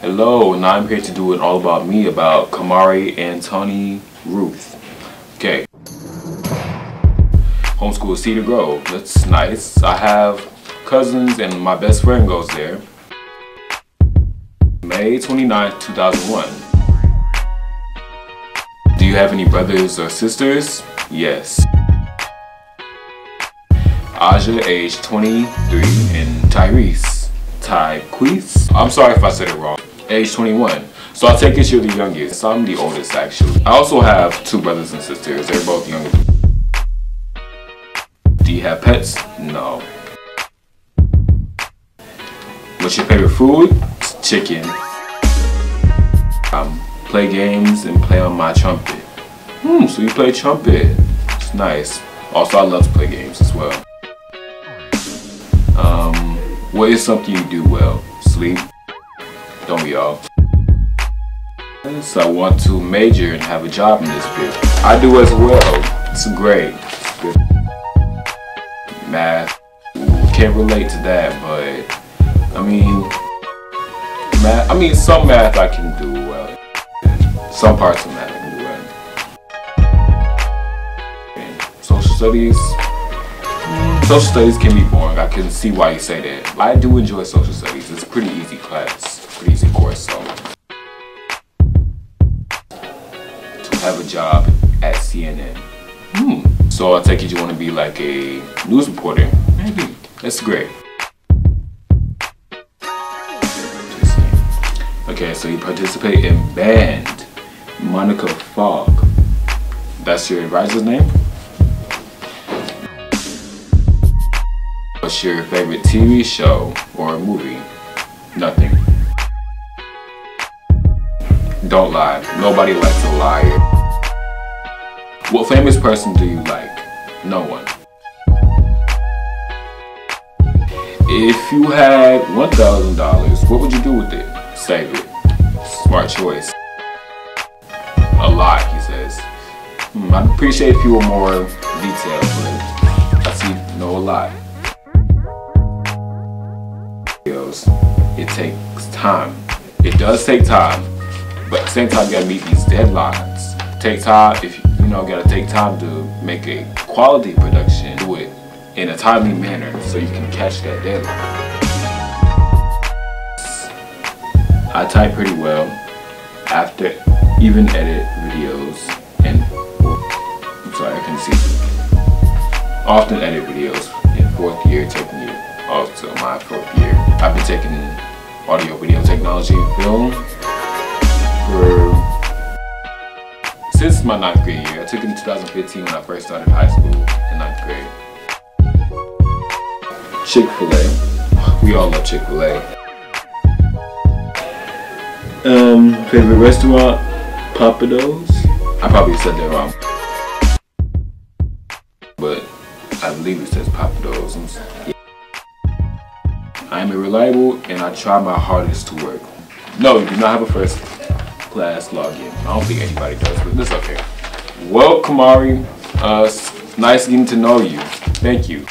Hello, now I'm here to do an all about me about Kamari Antoni Ruth. Okay. Homeschool Cedar Grove. That's nice. I have cousins and my best friend goes there. May 29, 2001. Do you have any brothers or sisters? Yes. Aja, age 23, and Tyrese. Tyquise? I'm sorry if I said it wrong. Age 21. So I'll take it you're the youngest. So I'm the oldest actually. I also have two brothers and sisters. They're both younger. Do you have pets? No. What's your favorite food? Chicken. Um, play games and play on my trumpet. Hmm, so you play trumpet. It's nice. Also, I love to play games as well. Um, what is something you do well? Sleep. Don't we all? So I want to major and have a job in this field. I do as well. It's great. It's good. Math. Can't relate to that, but I mean, math. I mean, some math I can do well. Some parts of math I can do well. Social studies. Social studies can be boring. I can see why you say that. But I do enjoy social studies. It's a pretty easy class, have a job at CNN. Hmm. So I take it you want to be like a news reporter. Maybe. That's great. Okay, so you participate in band. Monica Fogg. That's your advisor's name? What's your favorite TV show or movie? Nothing. Don't lie. Nobody likes a liar. What famous person do you like? No one. If you had $1,000, what would you do with it? Save it. Smart choice. A lot, he says. Hmm, I'd appreciate if you were more detailed, but I see a lot. It takes time. It does take time, but at the same time you gotta meet these deadlines. Take time, if you, know, gotta take time to make a quality production, do it in a timely manner so you can catch that deadline. I type pretty well after even edit videos and I'm sorry I can see often edit videos in fourth year taking you also my fourth year. I've been taking audio video technology film since my ninth grade year. I took it in 2015 when I first started high school in ninth grade. Chick-fil-A. We all love Chick-fil-A. Um, favorite restaurant? Pappadeaux? I probably said that wrong. But I believe it says Pappadeaux. I am reliable and I try my hardest to work. No, you do not have a first class login. I don't think anybody does, but it's okay. Well, Kamari, uh, nice getting to know you. Thank you.